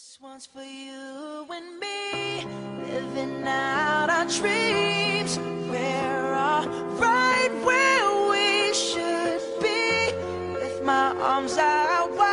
This one's for you and me, living out our dreams. We're all right where we should be, with my arms out wide.